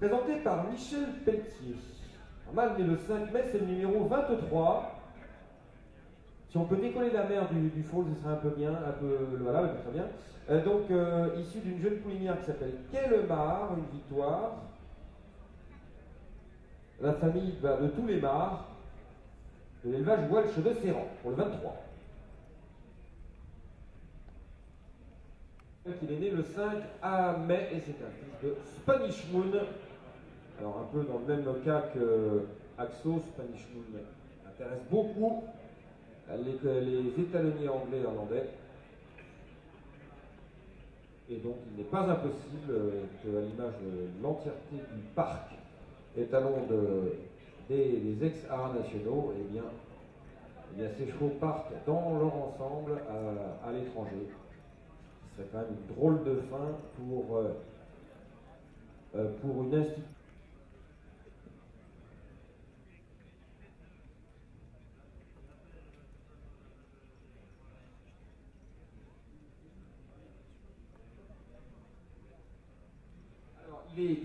présenté par Michel Pelletier. Mal né le 5 mai, c'est le numéro 23. Si on peut décoller la mer du, du ce serait un peu bien, un peu, voilà, très bien. Euh, donc, euh, issu d'une jeune poulinière qui s'appelle Quellemar, une victoire. La famille bah, de tous les mars, de l'élevage Welsh de Serran, pour le 23. Il est né le 5 à mai et c'est un fils de Spanish Moon. Alors un peu dans le même cas que Axo, Spanish intéresse beaucoup les, les étalonniers anglais et hollandais. Et donc il n'est pas impossible qu'à l'image de l'entièreté du parc étalon de, des, ex-arts nationaux, eh bien, ces chevaux partent dans leur ensemble à, à l'étranger. Ce serait quand même une drôle de fin pour, euh, euh, pour une institution. Alors, il est